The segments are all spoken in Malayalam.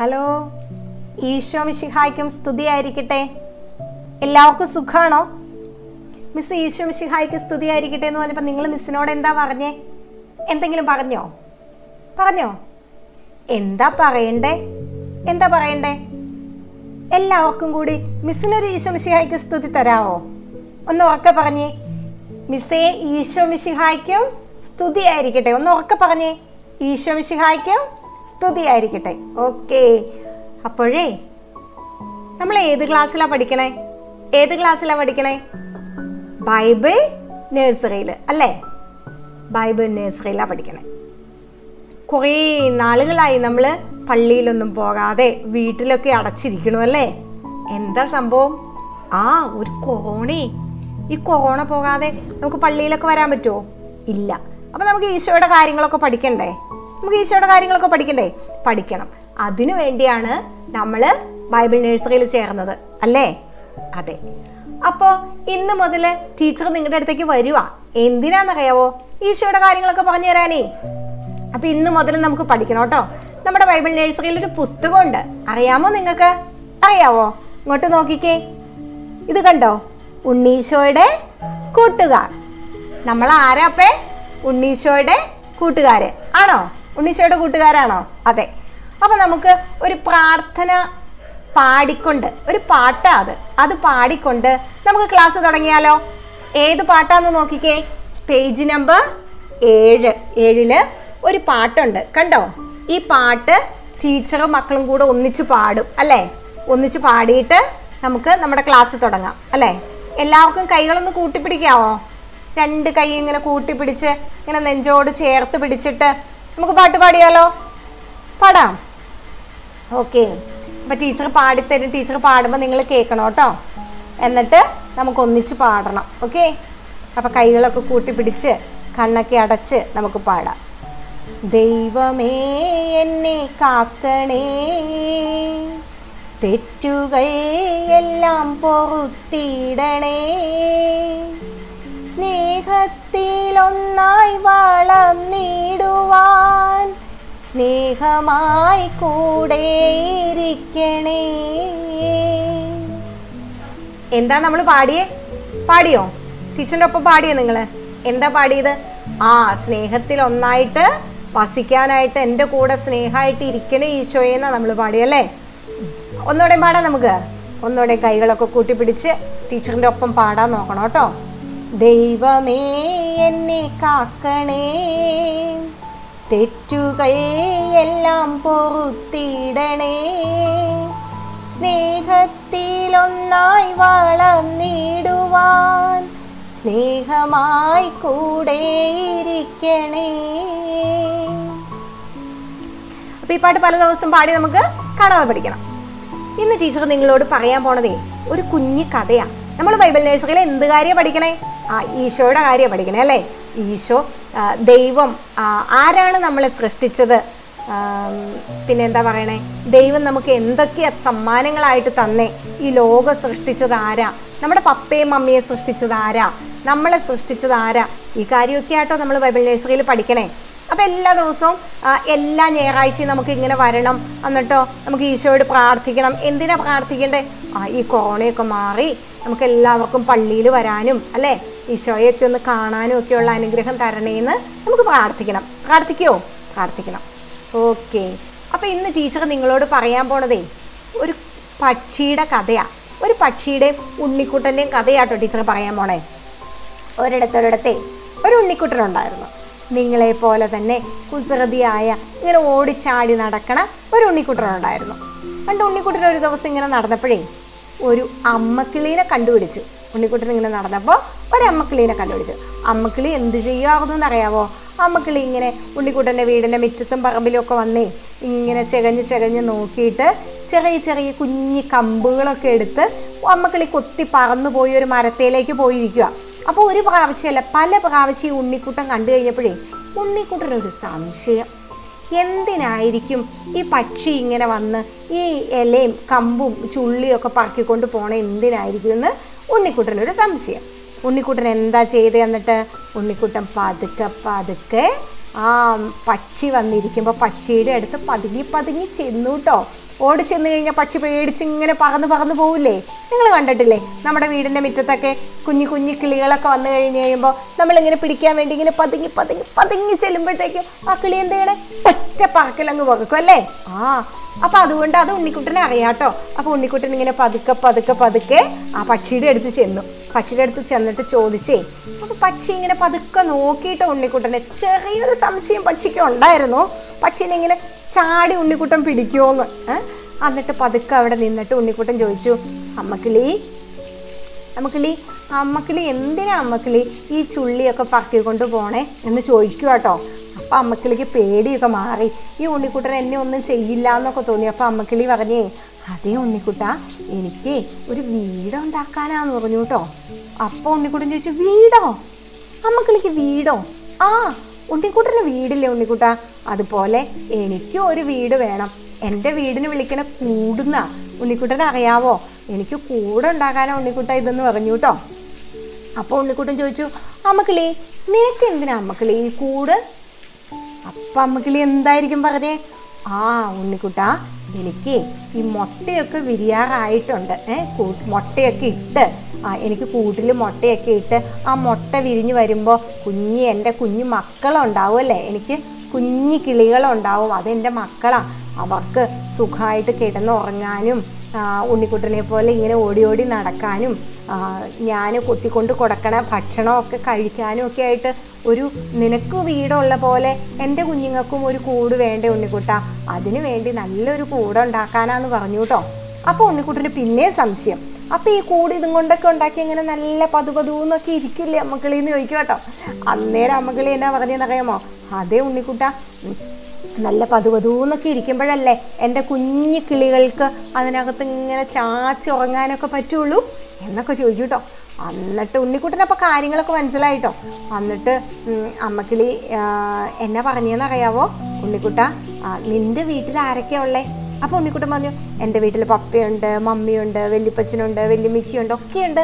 ഹലോ. ഈശോ മിശിഹായ്ക്കും സ്തുതിയായിരിക്കട്ടെ. എല്ലാവർക്കും സുഖമാണോ മിസ് ഈശോ മിശിഹായ്ക്ക് സ്തുതിയായിരിക്കട്ടെ എന്ന് പറഞ്ഞപ്പോൾ നിങ്ങൾ മിസ്സിനോട് എന്താ പറഞ്ഞേ? എന്തെങ്കിലും പറഞ്ഞോ? പറഞ്ഞോ? എന്താ പറയണ്ടേ? എന്താ പറയണ്ടേ? എല്ലാവർക്കും കൂടി മിസ്സിനൊരു ഈശോ മിശിഹായ്ക്ക് സ്തുതി തരാവോ? ഒന്ന് ഉറക്കെ പറഞ്ഞേ. മിസ്സേ ഈശോ മിശിഹായ്ക്കും സ്തുതിയായിരിക്കട്ടെ. ഒന്ന് ഉറക്കെ പറഞ്ഞേ. ഈശോ മിശിഹായ്ക്കും സ്തുതിയായിരിക്കട്ടെ. ഓക്കെ. അപ്പോഴേ നമ്മൾ ഏത് ക്ലാസ്സിലാ പഠിക്കണേ? ഏത് ക്ലാസ്സിലാ പഠിക്കണേ? ബൈബിൾ നഴ്സറിയിൽ അല്ലേ? ബൈബിൾ നഴ്സറിയിലാണ് പഠിക്കണേ. കുറേ നാളുകളായി നമ്മൾ പള്ളിയിലൊന്നും പോകാതെ വീട്ടിലൊക്കെ അടച്ചിരിക്കണു അല്ലേ? എന്താ സംഭവം? ആ ഒരു കൊറോണേ. ഈ കൊറോണ പോകാതെ നമുക്ക് പള്ളിയിലൊക്കെ വരാൻ പറ്റുമോ ഇല്ല. അപ്പം നമുക്ക് ഈശോയുടെ കാര്യങ്ങളൊക്കെ പഠിക്കണ്ടേ? നമുക്ക് ഈശോയുടെ കാര്യങ്ങളൊക്കെ പഠിക്കണ്ടേ? പഠിക്കണം. അതിനു വേണ്ടിയാണ് നമ്മൾ ബൈബിൾ നഴ്സറിയിൽ ചേർന്നത്. അല്ലേ? അതെ. അപ്പോൾ ഇന്ന് മുതൽ ടീച്ചർ നിങ്ങളുടെ അടുത്തേക്ക് വരുക എന്തിനാണെന്നറിയാവോ ഈശോയുടെ കാര്യങ്ങളൊക്കെ പറഞ്ഞു തരാനേ. അപ്പൊ ഇന്ന് മുതൽ നമുക്ക് പഠിക്കണം കേട്ടോ. നമ്മുടെ ബൈബിൾ നഴ്സറിയിൽ ഒരു പുസ്തകമുണ്ട്. അറിയാമോ നിങ്ങൾക്ക്? അറിയാവോ? ഇങ്ങോട്ട് നോക്കിക്കേ. ഇത് കണ്ടോ? ഉണ്ണീശോയുടെ കൂട്ടുകാർ. നമ്മൾ ആരാപ്പേ ഉണ്ണീശോയുടെ കൂട്ടുകാര്. ആണോ? ഉണ്ണീശോയുടെ കൂട്ടുകാരാണോ? അതെ. അപ്പൊ നമുക്ക് ഒരു പ്രാർത്ഥന പാടിക്കൊണ്ട് ഒരു പാട്ടാ അത്. അത് പാടിക്കൊണ്ട് നമുക്ക് ക്ലാസ് തുടങ്ങിയാലോ? ഏത് പാട്ടാന്ന് നോക്കിക്കേ. പേജ് നമ്പർ ഏഴ്. ഏഴിൽ ഒരു പാട്ടുണ്ട്. കണ്ടോ? ഈ പാട്ട് ടീച്ചറും മക്കളും കൂടെ ഒന്നിച്ച് പാടും അല്ലേ? ഒന്നിച്ച് പാടിയിട്ട് നമുക്ക് നമ്മുടെ ക്ലാസ് തുടങ്ങാം അല്ലേ? എല്ലാവർക്കും കൈകളൊന്ന് കൂട്ടിപ്പിടിക്കാവോ? രണ്ട് കൈ ഇങ്ങനെ കൂട്ടിപ്പിടിച്ച് ഇങ്ങനെ നെഞ്ചോട് ചേർത്ത് പിടിച്ചിട്ട് നമുക്ക് പാട്ട് പാടിയാലോ? പാടാം. ഓക്കെ. അപ്പം ടീച്ചർ പാടിത്തരും. ടീച്ചർ പാടുമ്പോൾ നിങ്ങൾ കേൾക്കണം കേട്ടോ. എന്നിട്ട് നമുക്ക് ഒന്നിച്ച് പാടണം. ഓക്കെ? അപ്പം കൈകളൊക്കെ കൂട്ടി പിടിച്ച് കണ്ണൊക്കെ അടച്ച് നമുക്ക് പാടാം. ദൈവമേ എന്നെ കാക്കണേ. തെറ്റുകൾ എല്ലാം പൊറുത്തിടണേ. സ്നേഹത്തിലൊന്നായി വളം നേടുവാൻ സ്നേഹമായി കൂടെ ഇരിക്കണേ. എന്താ നമ്മൾ പാടിയേ? പാടിയോ? ടീച്ചറിന്റെ ഒപ്പം പാടിയോ നിങ്ങൾ എന്താ പാടിയത്? ആ സ്നേഹത്തിൽ ഒന്നായിട്ട് വസിക്കാനായിട്ട് എന്റെ കൂടെ സ്നേഹമായിട്ട് ഇരിക്കണേ ഈശോയെന്നാ നമ്മൾ പാടിയല്ലേ? ഒന്നോടെ പാടാം നമുക്ക്. ഒന്നോടെ കൈകളൊക്കെ കൂട്ടിപ്പിടിച്ച് ടീച്ചറിന്റെ ഒപ്പം പാടാൻ നോക്കണം കേട്ടോ. ദൈവമേ എന്നെ കാക്കണേ. തെറ്റുകൾ എല്ലാം പൊറുത്തിടണേ. സ്നേഹത്തിലൊന്നായി വളർന്നിടുവാൻ സ്നേഹമായി കൂടെ ഇരിക്കണേ. അപ്പൊ ഈ പാട്ട് പല ദിവസം പാടി നമുക്ക് കാണാതെ പഠിക്കണം. ഇന്ന് ടീച്ചർ നിങ്ങളോട് പറയാൻ പോണതേ ഒരു കുഞ്ഞു കഥയാ. നമ്മൾ ബൈബിൾ നഴ്സറിയിൽ എന്ത് കാര്യം പഠിക്കണേ? ഈശോയുടെ കാര്യം പഠിക്കണേ അല്ലേ? ഈശോ ദൈവം ആരാണ് നമ്മളെ സൃഷ്ടിച്ചത്? ആം, പിന്നെ എന്താ പറയണേ? ദൈവം നമുക്ക് എന്തൊക്കെ സമ്മാനങ്ങളായിട്ട് തന്നെ? ഈ ലോകം സൃഷ്ടിച്ചത് ആരാ? നമ്മുടെ പപ്പയും മമ്മിയെ സൃഷ്ടിച്ചത് ആരാ? നമ്മളെ സൃഷ്ടിച്ചത് ആരാ? ഈ കാര്യമൊക്കെ ആട്ടോ നമ്മൾ ബൈബിൾ നഴ്സറിയിൽ പഠിക്കണേ. അപ്പൊ എല്ലാ ദിവസവും എല്ലാ ഞായറാഴ്ചയും നമുക്ക് ഇങ്ങനെ വരണം. എന്നിട്ടോ നമുക്ക് ഈശോയോട് പ്രാർത്ഥിക്കണം. എന്തിനാ പ്രാർത്ഥിക്കേണ്ടേ? ആ ഈ കൊറോണയൊക്കെ മാറി നമുക്ക് എല്ലാവർക്കും പള്ളിയിൽ വരാനും അല്ലേ? ഈശോയൊക്കെ ഒന്ന് കാണാനും ഒക്കെയുള്ള അനുഗ്രഹം തരണേന്ന് നമുക്ക് പ്രാർത്ഥിക്കണം. പ്രാർത്ഥിക്കുമോ പ്രാർത്ഥിക്കണം. ഓക്കെ. അപ്പോൾ ഇന്ന് ടീച്ചർ നിങ്ങളോട് പറയാൻ പോണതേ ഒരു പക്ഷിയുടെ കഥയാ. ഒരു പക്ഷിയുടെയും ഉണ്ണിക്കുട്ടന്റെയും കഥയാട്ടോ ടീച്ചർ പറയാൻ പോണേ. ഒരിടത്തൊരിടത്തെ ഒരു ഉണ്ണിക്കുട്ടനുണ്ടായിരുന്നു. നിങ്ങളെ പോലെ തന്നെ കുസൃതിയായ ഇങ്ങനെ ഓടിച്ചാടി നടക്കണ ഒരു ഉണ്ണിക്കുട്ടനുണ്ടായിരുന്നു. പണ്ട് ഉണ്ണിക്കുട്ടൻ ഒരു ദിവസം ഇങ്ങനെ നടന്നപ്പോഴേ ഒരു അമ്മക്കിളീനെ കണ്ടുപിടിച്ചു. ഉണ്ണിക്കുട്ടൻ ഇങ്ങനെ നടന്നപ്പോൾ ഒരു അമ്മക്കിളീനെ കണ്ടുപിടിച്ചു. അമ്മക്കിളി എന്ത് ചെയ്യുമാകുന്നു എന്നറിയാവോ അമ്മക്കിളി ഇങ്ങനെ ഉണ്ണിക്കുട്ടന്റെ വീടിന്റെ മുറ്റത്തും പറമ്പിലും ഒക്കെ വന്നേ ഇങ്ങനെ ചെകഞ്ഞ് ചെകഞ്ഞ് നോക്കിയിട്ട് ചെറിയ ചെറിയ കുഞ്ഞി കമ്പുകളൊക്കെ എടുത്ത് അമ്മക്കിളി കൊത്തി പറന്നു പോയി ഒരു മരത്തേലേക്ക് പോയിരിക്കുക അപ്പോൾ ഒരു പ്രാവശ്യമല്ല പല പ്രാവശ്യം ഉണ്ണിക്കുട്ടൻ കണ്ടു കഴിഞ്ഞപ്പോഴേ ഉണ്ണിക്കുട്ടനൊരു സംശയം. എന്തിനായിരിക്കും ഈ പക്ഷി ഇങ്ങനെ വന്ന് ഈ ഇലയും കമ്പും ചുള്ളിയൊക്കെ പറക്കിക്കൊണ്ട് പോണ? എന്തിനായിരിക്കും എന്ന് ഉണ്ണിക്കുട്ടനൊരു സംശയം. ഉണ്ണിക്കുട്ടൻ എന്താ ചെയ്ത് എന്നിട്ട്? ഉണ്ണിക്കുട്ടൻ പതുക്കെ പതുക്കെ ആ പക്ഷി വന്നിരിക്കുമ്പോൾ പക്ഷിയുടെ അടുത്ത് പതുങ്ങി പതുങ്ങി ചെന്നു കേട്ടോ ഓടിച്ചെന്ന് കഴിഞ്ഞാൽ പക്ഷി പേടിച്ച് ഇങ്ങനെ പറന്ന് പറന്ന് പോവില്ലേ? നിങ്ങൾ കണ്ടിട്ടില്ലേ? നമ്മുടെ വീടിന്റെ മുറ്റത്തൊക്കെ കുഞ്ഞു കുഞ്ഞു കിളികളൊക്കെ വന്നു കഴിഞ്ഞ് കഴിയുമ്പോൾ നമ്മളിങ്ങനെ പിടിക്കാൻ വേണ്ടി ഇങ്ങനെ പതുങ്ങി പതുങ്ങി പതുങ്ങി ചെല്ലുമ്പോഴത്തേക്കും ആ കിളി എന്ത് ചെയ്യണേ ഒറ്റ പറക്കലങ്ങ് പറക്കും അല്ലേ? ആ അപ്പം അതുകൊണ്ട് അത് ഉണ്ണിക്കുട്ടനെ അറിയാട്ടോ. അപ്പോൾ ഉണ്ണിക്കുട്ടൻ ഇങ്ങനെ പതുക്കെ പതുക്കെ പതുക്കെ ആ പക്ഷിയുടെ അടുത്ത് ചെന്നു. പക്ഷിയുടെ അടുത്ത് ചെന്നിട്ട് ചോദിച്ചേ അപ്പോൾ പക്ഷി ഇങ്ങനെ പതുക്കെ നോക്കിയിട്ട് ഉണ്ണിക്കുട്ടനെ? ചെറിയൊരു സംശയം പക്ഷിക്ക് ഉണ്ടായിരുന്നു. പക്ഷിനെ ഇങ്ങനെ ചാടി ഉണ്ണിക്കുട്ടൻ പിടിക്കുമോന്ന് ഏ? എന്നിട്ട് പതുക്കെ അവിടെ നിന്നിട്ട് ഉണ്ണിക്കുട്ടൻ ചോദിച്ചു അമ്മക്കിളി അമ്മക്കിളി അമ്മക്കിളി എന്തിനാ അമ്മക്കിളി ഈ ചുള്ളിയൊക്കെ പറക്കിക്കൊണ്ട് പോണേ? എന്ന് ചോദിക്കുക കേട്ടോ. അപ്പം അമ്മക്കിളിക്ക് പേടിയൊക്കെ മാറി. ഈ ഉണ്ണിക്കുട്ടൻ എന്നെ ഒന്നും ചെയ്യില്ല എന്നൊക്കെ തോന്നി. അപ്പം അമ്മക്കിളി പറഞ്ഞേ അതേ ഉണ്ണിക്കുട്ട എനിക്ക് ഒരു വീടുണ്ടാക്കാനാന്ന് പറഞ്ഞു കേട്ടോ. അപ്പോൾ ഉണ്ണിക്കുട്ടൻ ചോദിച്ചു വീടോ? അമ്മക്കിളിക്ക് വീടോ? ആ ഉണ്ണിക്കുട്ടന് വീടില്ലേ ഉണ്ണിക്കുട്ട? അതുപോലെ എനിക്കും ഒരു വീട് വേണം. എന്റെ വീടിന് വിളിക്കണ കൂടുന്ന. ഉണ്ണിക്കുട്ടനെ അറിയാവോ? എനിക്ക് കൂടെ ഉണ്ടാക്കാനാ ഉണ്ണിക്കുട്ട ഇതെന്ന് പറഞ്ഞു കേട്ടോ. അപ്പോൾ ഉണ്ണിക്കുട്ടൻ ചോദിച്ചു അമ്മക്കിളി നിനക്ക് എന്തിനാ അമ്മക്കിളി ഈ കൂട്? അപ്പം അമ്മക്കിളി എന്തായിരിക്കും പറഞ്ഞേ? ആ ഉണ്ണിക്കുട്ട എനിക്ക് ഈ മുട്ടയൊക്കെ വിരിയാറായിട്ടുണ്ട്. ഏഹ് മുട്ടയൊക്കെ ഇട്ട് ആ എനിക്ക് കൂട്ടിൽ മുട്ടയൊക്കെ ഇട്ട് ആ മുട്ട വിരിഞ്ഞ് വരുമ്പോൾ കുഞ്ഞ് എന്റെ കുഞ്ഞു മക്കളുണ്ടാവും അല്ലേ? എനിക്ക് കുഞ്ഞു കിളികളുണ്ടാവും. അതെന്റെ മക്കളാണ് അവർക്ക് സുഖമായിട്ട് കിടന്നുറങ്ങാനും ഉണ്ണിക്കുട്ടനെ പോലെ ഇങ്ങനെ ഓടി ഓടി നടക്കാനും ഞാൻ കൊത്തിക്കൊണ്ട് കൊടുക്കണ ഭക്ഷണമൊക്കെ കഴിക്കാനും ഒക്കെ ആയിട്ട് ഒരു നിനക്ക് വീടുള്ള പോലെ എന്റെ കുഞ്ഞുങ്ങൾക്കും ഒരു കൂട് വേണ്ടേ ഉണ്ണിക്കുട്ട? അതിനു വേണ്ടി നല്ലൊരു കൂട് ഉണ്ടാക്കാനാന്ന് പറഞ്ഞു കേട്ടോ അപ്പോൾ ഉണ്ണിക്കുട്ടന് പിന്നെ സംശയം. അപ്പോൾ ഈ കൂട് ഇതും കൊണ്ടൊക്കെ ഉണ്ടാക്കി ഇങ്ങനെ നല്ല പതുപതുന്നൊക്കെ ഇരിക്കില്ലേ അമ്മക്കിളി എന്ന് ചോദിക്കും കേട്ടോ. അന്നേരം അമ്മക്കിളി എന്നാ പറഞ്ഞതെന്നറിയാമോ അതേ ഉണ്ണിക്കുട്ട നല്ല പതുപതൂന്നൊക്കെ ഇരിക്കുമ്പോഴല്ലേ എന്റെ കുഞ്ഞു കിളികൾക്ക് അതിനകത്ത് ഇങ്ങനെ ചാച്ച് ഉറങ്ങാനൊക്കെ പറ്റുള്ളൂ എന്നൊക്കെ ചോദിച്ചു കേട്ടോ എന്നിട്ട് ഉണ്ണിക്കുട്ടനപ്പോൾ കാര്യങ്ങളൊക്കെ മനസ്സിലായിട്ടോ. എന്നിട്ട് അമ്മക്കിളി എന്നെ പറഞ്ഞതെന്ന് അറിയാവോ ഉണ്ണിക്കുട്ട നിന്റെ വീട്ടിൽ ആരൊക്കെയാ ഉള്ളേ? അപ്പോൾ ഉണ്ണിക്കുട്ടൻ പറഞ്ഞു എന്റെ വീട്ടിൽ പപ്പയുണ്ട് മമ്മിയുണ്ട് വല്യപ്പച്ചനുണ്ട് വല്യമ്മച്ചിയുണ്ട് ഒക്കെയുണ്ട്.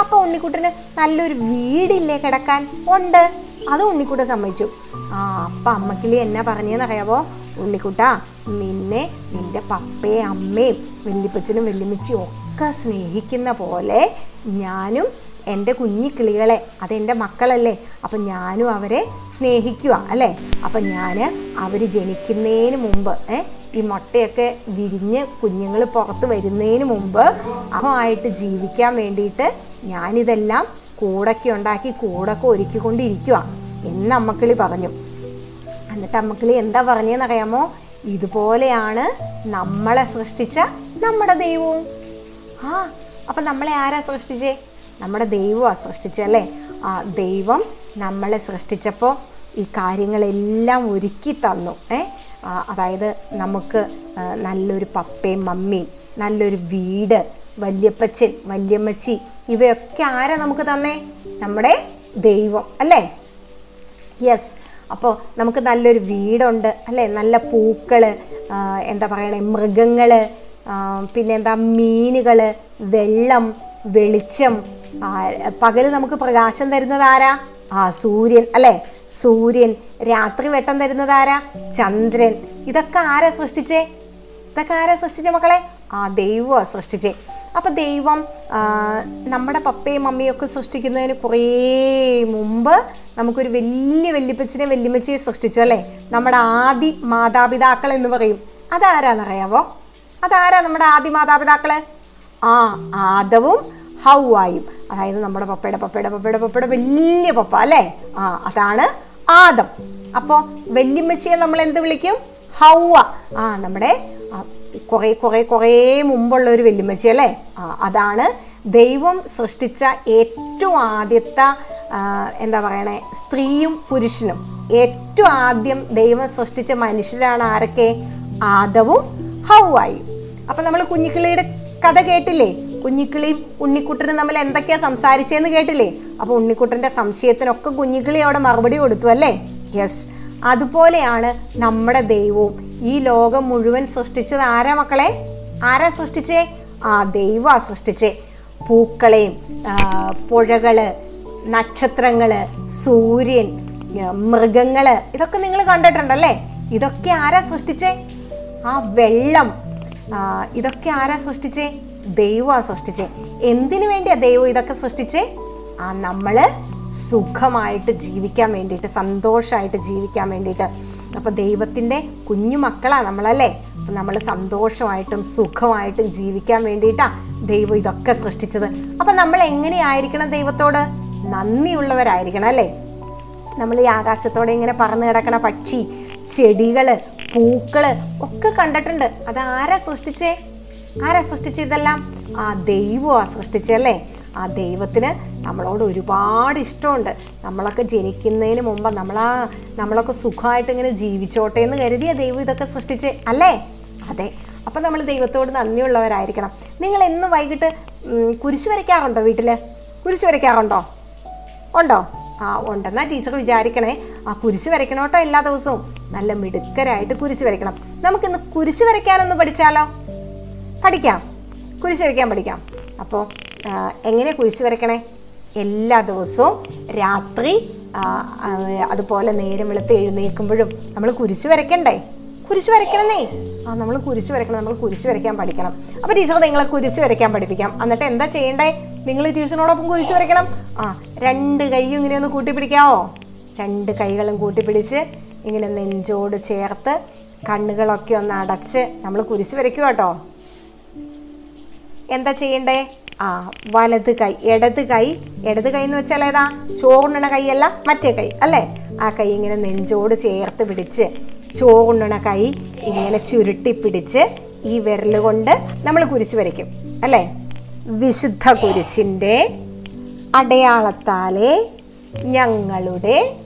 അപ്പോൾ ഉണ്ണിക്കുട്ടന് നല്ലൊരു വീടില്ലേ കിടക്കാൻ? ഉണ്ട്. അത് ഉണ്ണിക്കുട്ടൻ സമ്മതിച്ചു. ആ അപ്പം അമ്മക്കിളി എന്നാ പറഞ്ഞതെന്ന് അറിയാവോ ഉണ്ണിക്കുട്ട നിന്നെ നിന്റെ പപ്പയെ അമ്മയും വല്യപ്പച്ചനും വല്യമ്മച്ചിയും ഒക്കെ സ്നേഹിക്കുന്ന പോലെ ഞാനും എന്റെ കുഞ്ഞി കിളികളെ അതെന്റെ മക്കളല്ലേ അപ്പം ഞാനും അവരെ സ്നേഹിക്കുക അല്ലേ? അപ്പം ഞാൻ അവർ ജനിക്കുന്നതിന് മുമ്പ് ഈ മുട്ടയൊക്കെ വിരിഞ്ഞ് കുഞ്ഞുങ്ങൾ പുറത്ത് വരുന്നതിന് മുമ്പ് അഹമായിട്ട് ജീവിക്കാൻ വേണ്ടിയിട്ട് ഞാനിതെല്ലാം കൂടൊക്കെ ഉണ്ടാക്കി കൂടൊക്കെ ഒരുക്കിക്കൊണ്ടിരിക്കുക എന്ന് അമ്മക്കിളി പറഞ്ഞു. എന്നിട്ട് അമ്മക്കിളി എന്താ പറഞ്ഞതെന്നറിയാമോ ഇതുപോലെയാണ് നമ്മളെ സൃഷ്ടിച്ച നമ്മുടെ ദൈവവും. ആ അപ്പം നമ്മളെ ആരാ സൃഷ്ടിച്ചേ? നമ്മുടെ ദൈവമാണ് സൃഷ്ടിച്ചല്ലേ ആ ദൈവം നമ്മളെ സൃഷ്ടിച്ചപ്പോൾ ഈ കാര്യങ്ങളെല്ലാം ഒരുക്കി തന്നു ഏ? അതായത് നമുക്ക് നല്ലൊരു പപ്പയും മമ്മിയും നല്ലൊരു വീട് വല്യപ്പച്ചൻ വല്യമ്മച്ചി ഇവയൊക്കെ ആരാ നമുക്ക് തന്നേ? നമ്മുടെ ദൈവം അല്ലേ? യെസ് അപ്പോൾ നമുക്ക് നല്ലൊരു വീടുണ്ട് അല്ലേ? നല്ല പൂക്കൾ എന്താ പറയണേ മൃഗങ്ങൾ പിന്നെന്താ മീനുകൾ വെള്ളം വെളിച്ചം പകൽ നമുക്ക് പ്രകാശം തരുന്നത് ആരാ? ആ സൂര്യൻ അല്ലേ? സൂര്യൻ. രാത്രി വെട്ടം തരുന്നത് ആരാ? ചന്ദ്രൻ. ഇതൊക്കെ ആരാ സൃഷ്ടിച്ചേ? ഇതൊക്കെ ആരാ സൃഷ്ടിച്ച മക്കളെ? ആ ദൈവമാണ് സൃഷ്ടിച്ചേ. അപ്പൊ ദൈവം നമ്മുടെ പപ്പയും മമ്മിയും ഒക്കെ സൃഷ്ടിക്കുന്നതിന് കുറേ മുമ്പ് നമുക്കൊരു വലിയ വല്യപ്പച്ചനെ വല്യമ്മച്ചിയെ സൃഷ്ടിച്ചു അല്ലേ? നമ്മുടെ ആദി മാതാപിതാക്കൾ എന്ന് പറയും. അതാരാന്നറിയാവോ? അതാരാ നമ്മുടെ ആദി മാതാപിതാക്കൾ? ആ ആദവും ഹൗവായും. അതായത് നമ്മുടെ പപ്പയുടെ പപ്പയുടെ പപ്പയുടെ പപ്പയുടെ വലിയ പപ്പ അല്ലേ? ആ അതാണ് ആദം. അപ്പോ വല്യമ്മച്ചിയെ നമ്മൾ എന്ത് വിളിക്കും? ഹൗവ. ആ നമ്മുടെ കുറെ കുറേ കുറേ മുമ്പുള്ള ഒരു വല്യമ്മച്ചി അല്ലേ? ആ അതാണ് ദൈവം സൃഷ്ടിച്ച ഏറ്റവും ആദ്യത്തെ എന്താ പറയണേ? സ്ത്രീയും പുരുഷനും. ഏറ്റവും ആദ്യം ദൈവം സൃഷ്ടിച്ച മനുഷ്യരാണ് ആരൊക്കെ? ആദവും ഹൗവായും. അപ്പൊ നമ്മൾ കുഞ്ഞിക്കിളിയുടെ കഥ കേട്ടില്ലേ? കുഞ്ഞിക്കിളിയും ഉണ്ണിക്കുട്ടനും നമ്മൾ എന്തൊക്കെയാ സംസാരിച്ചതെന്ന് കേട്ടില്ലേ? അപ്പൊ ഉണ്ണിക്കുട്ടന്റെ സംശയത്തിനൊക്കെ കുഞ്ഞിക്കിളി അവിടെ മറുപടി കൊടുത്തു അല്ലേ? യെസ് അതുപോലെയാണ് നമ്മുടെ ദൈവവും. ഈ ലോകം മുഴുവൻ സൃഷ്ടിച്ചത് ആരാ മക്കളെ? ആരാ സൃഷ്ടിച്ചേ? ആ ദൈവ സൃഷ്ടിച്ചേ. പൂക്കളെയും പുഴകൾ നക്ഷത്രങ്ങൾ സൂര്യൻ മൃഗങ്ങൾ ഇതൊക്കെ നിങ്ങൾ കണ്ടിട്ടുണ്ടല്ലേ? ഇതൊക്കെ ആരാ സൃഷ്ടിച്ചേ? ആ വെള്ളം. ഇതൊക്കെ ആരാ സൃഷ്ടിച്ചേ? ദൈവമാ സൃഷ്ടിച്ചേ. എന്തിനു വേണ്ടിയാ ദൈവം ഇതൊക്കെ സൃഷ്ടിച്ചേ? ആ നമ്മൾ സുഖമായിട്ട് ജീവിക്കാൻ വേണ്ടിയിട്ട് സന്തോഷമായിട്ട് ജീവിക്കാൻ വേണ്ടിയിട്ട്. അപ്പൊ ദൈവത്തിന്റെ കുഞ്ഞു മക്കളാണ് നമ്മളല്ലേ? അപ്പൊ നമ്മൾ സന്തോഷമായിട്ടും സുഖമായിട്ടും ജീവിക്കാൻ വേണ്ടിയിട്ടാ ദൈവം ഇതൊക്കെ സൃഷ്ടിച്ചത്. അപ്പൊ നമ്മൾ എങ്ങനെയായിരിക്കണം ദൈവത്തോട്? നന്ദിയുള്ളവരായിരിക്കണം അല്ലേ? നമ്മൾ ഈ ആകാശത്തോടെ ഇങ്ങനെ പറന്നു കിടക്കണ പക്ഷി ചെടികൾ പൂക്കൾ ഒക്കെ കണ്ടിട്ടുണ്ട്. അത് ആരാ സൃഷ്ടിച്ചേ? ആരാ സൃഷ്ടിച്ചതെല്ലാം ആ ദൈവമാ സൃഷ്ടിച്ചല്ലേ ആ ദൈവത്തിന് നമ്മളോട് ഒരുപാട് ഇഷ്ടമുണ്ട്. നമ്മളൊക്കെ ജനിക്കുന്നതിന് മുമ്പ് നമ്മളാ നമ്മളൊക്കെ സുഖമായിട്ട് ഇങ്ങനെ ജീവിച്ചോട്ടെ എന്ന് കരുതിയ ദൈവം ഇതൊക്കെ സൃഷ്ടിച്ച് അല്ലേ? അതെ. അപ്പം നമ്മൾ ദൈവത്തോട് നന്ദിയുള്ളവരായിരിക്കണം. നിങ്ങൾ എന്നും വൈകിട്ട് കുരിശ് വരയ്ക്കാറുണ്ടോ വീട്ടിൽ കുരിശ് വരയ്ക്കാറുണ്ടോ? ഉണ്ടോ? ആ ഉണ്ടെന്നാ ടീച്ചർ വിചാരിക്കണേ. ആ കുരിശ് വരയ്ക്കണം കേട്ടോ എല്ലാ ദിവസവും. നല്ല മിടുക്കരായിട്ട് കുരിശ് വരയ്ക്കണം. നമുക്ക് ഇന്ന് കുരിശ് വരയ്ക്കാനൊന്ന് പഠിച്ചാലോ? പഠിക്കാം. കുരിശ് വരയ്ക്കാൻ പഠിക്കാം. അപ്പോൾ എങ്ങനെ കുരിശ് വരയ്ക്കണേ? എല്ലാ ദിവസവും രാത്രി അതുപോലെ നേരം വെളുത്ത് എഴുന്നേൽക്കുമ്പോഴും നമ്മൾ കുരിശ് വരയ്ക്കണ്ടേ? കുരിശ് വരയ്ക്കണമെന്നേ ആ നമ്മൾ കുരിശ് വരയ്ക്കണം. നമ്മൾ കുരിശ് വരയ്ക്കാൻ പഠിക്കണം. അപ്പോൾ ടീച്ചർ നിങ്ങളെ കുരിശ് വരയ്ക്കാൻ പഠിപ്പിക്കാം. എന്നിട്ട് എന്താ ചെയ്യണ്ടേ? നിങ്ങൾ ട്യൂഷനോടൊപ്പം കുറിച്ച് വരയ്ക്കണം. ആ രണ്ട് കൈയും ഇങ്ങനെ ഒന്ന് കൂട്ടിപ്പിടിക്കാവോ? രണ്ട് കൈകളും കൂട്ടിപ്പിടിച്ച് ഇങ്ങനെ നെഞ്ചോട് ചേർത്ത് കണ്ണുകളൊക്കെ ഒന്ന് അടച്ച് നമ്മൾ കുരിശ് വരയ്ക്കുക കേട്ടോ എന്താ ചെയ്യണ്ടേ? ആ വലത് കൈ ഇടത് കൈ ഇടത് കൈ എന്ന് വെച്ചാൽ ഏതാ? ചോറുണ്ണണ കൈയല്ല മറ്റേ കൈ അല്ലേ? ആ കൈ ഇങ്ങനെ നെഞ്ചോട് ചേർത്ത് പിടിച്ച് ചോറുണ്ണണ കൈ ഇങ്ങനെ ചുരുട്ടി പിടിച്ച് ഈ വിരൽ കൊണ്ട് നമ്മൾ കുരിശ് വരയ്ക്കും അല്ലേ? വിശുദ്ധ കുരിശിന്റെ അടയാളത്താലെ ഞങ്ങളുടെ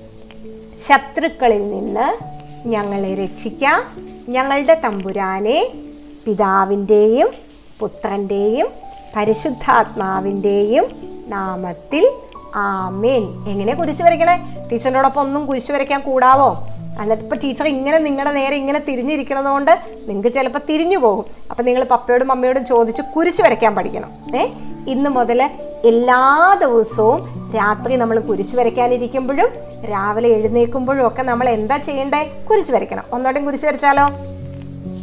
ശത്രുക്കളിൽ നിന്ന് ഞങ്ങളെ രക്ഷിക്കാം. ഞങ്ങളുടെ തമ്പുരാനെ പിതാവിന്റെയും പുത്രന്റെയും പരിശുദ്ധാത്മാവിന്റെയും നാമത്തിൽ ആമേൻ. എങ്ങനെ കുരിശ് വരയ്ക്കണേ? ടീച്ചറിനോടൊപ്പം ഒന്നും കുരിശ് വരയ്ക്കാൻ കൂടാവോ? എന്നിട്ട് ഇപ്പം ടീച്ചർ ഇങ്ങനെ നിങ്ങളുടെ നേരെ ഇങ്ങനെ തിരിഞ്ഞിരിക്കണതുകൊണ്ട് നിങ്ങൾക്ക് ചിലപ്പോൾ തിരിഞ്ഞു പോകും. അപ്പം നിങ്ങൾ പപ്പയോടും മമ്മയോടും ചോദിച്ച് കുരിശ് വരയ്ക്കാൻ പഠിക്കണം. ഏ? ഇന്ന് മുതൽ എല്ലാ ദിവസവും രാത്രി നമ്മൾ കുരിശ് വരയ്ക്കാനിരിക്കുമ്പോഴും രാവിലെ എഴുന്നേൽക്കുമ്പോഴും ഒക്കെ നമ്മൾ എന്താ ചെയ്യണ്ടേ? കുരിശ് വരയ്ക്കണം. ഒന്നോടെയും കുരിശ് വരച്ചാലോ?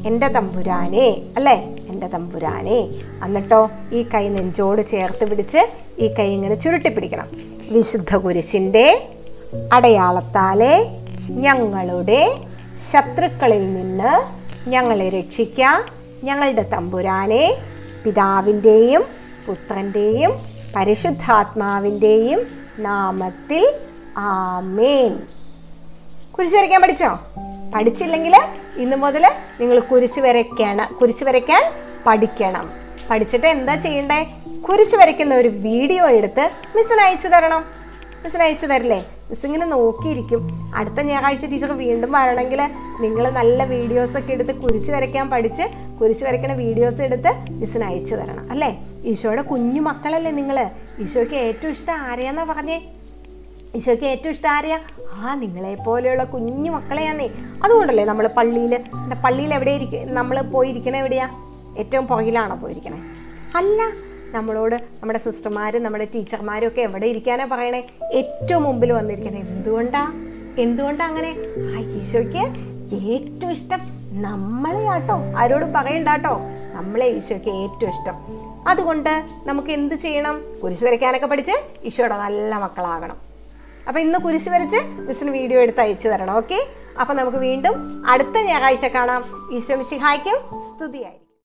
എന്റെ തമ്പുരാനെ അല്ലേ? എന്റെ തമ്പുരാനെ എന്നിട്ടോ ഈ കൈ നെഞ്ചോട് ചേർത്ത് പിടിച്ച് ഈ കൈ ഇങ്ങനെ ചുരുട്ടി പിടിക്കണം വിശുദ്ധ കുരിശിന്റെ അടയാളത്താലെ ഞങ്ങളുടെ ശത്രുക്കളിൽ നിന്ന് ഞങ്ങളെ രക്ഷിക്കാം. ഞങ്ങളുടെ തമ്പുരാനെ പിതാവിന്റെയും പുത്രന്റെയും പരിശുദ്ധാത്മാവിന്റെയും നാമത്തിൽ ആമേൻ. കുരിശ് വരയ്ക്കാൻ പഠിച്ചോ? പഠിച്ചില്ലെങ്കിൽ ഇന്ന് മുതൽ നിങ്ങൾ കുരിശ് വരയ്ക്കണം കുരിശ് വരയ്ക്കാൻ പഠിക്കണം. പഠിച്ചിട്ട് എന്താ ചെയ്യണ്ടേ? കുരിശ് വരയ്ക്കുന്ന ഒരു വീഡിയോ എടുത്ത് മിസ്സിന് അയച്ചു തരണം. മിസ്സിന് അയച്ചു തരില്ലേ? മിസ് ഇങ്ങനെ നോക്കിയിരിക്കും. അടുത്ത ഞായറാഴ്ച ടീച്ചർ വീണ്ടും വരണമെങ്കിൽ നിങ്ങൾ നല്ല വീഡിയോസൊക്കെ എടുത്ത് കുരിശ് വരയ്ക്കാൻ പഠിച്ച് കുരിശ് വരയ്ക്കണ വീഡിയോസ് എടുത്ത് മിസ്സിന് അയച്ചു തരണം അല്ലേ? ഈശോയുടെ കുഞ്ഞു മക്കളല്ലേ നിങ്ങൾ ഈശോയ്ക്ക് ഏറ്റവും ഇഷ്ടം ആരെയാന്നാ പറഞ്ഞേ? ഈശോയ്ക്ക് ഏറ്റവും ഇഷ്ടം ആരെയാ? ആ നിങ്ങളെ പോലെയുള്ള കുഞ്ഞു മക്കളെയാന്നേ. അതുകൊണ്ടല്ലേ നമ്മൾ പള്ളിയിൽ പള്ളിയിൽ എവിടെ ഇരിക്ക നമ്മൾ പോയിരിക്കണേ എവിടെയാ? ഏറ്റവും പുറകിലാണോ പോയിരിക്കണേ? അല്ല നമ്മളോട് നമ്മുടെ സിസ്റ്റർമാരും നമ്മുടെ ടീച്ചർമാരും ഒക്കെ എവിടെ ഇരിക്കാനാ പറയണേ? ഏറ്റവും മുമ്പിൽ വന്നിരിക്കണേ. എന്തുകൊണ്ടാ? എന്തുകൊണ്ടാ അങ്ങനെ? ഈശോയ്ക്ക് ഏറ്റവും ഇഷ്ടം നമ്മളെ ആട്ടോ ആരോടും പറയണ്ടാട്ടോ. നമ്മളെ ഈശോയ്ക്ക് ഏറ്റവും ഇഷ്ടം. അതുകൊണ്ട് നമുക്ക് എന്ത് ചെയ്യണം? കുരിശ് വരയ്ക്കാനൊക്കെ പഠിച്ച് ഈശോയുടെ നല്ല മക്കളാകണം. അപ്പൊ ഇന്ന് കുരിശ് വരച്ച് മിസ്സിന് വീഡിയോ എടുത്ത് അയച്ചു തരണം ഓക്കെ? അപ്പൊ നമുക്ക് വീണ്ടും അടുത്ത ഞായറാഴ്ച കാണാം. ഈശോ മിശിഹായ്ക്കും സ്തുതിയായിരിക്കും